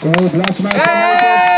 Oh, bless my God.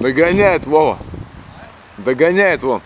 Догоняет Вова. Догоняет Вова.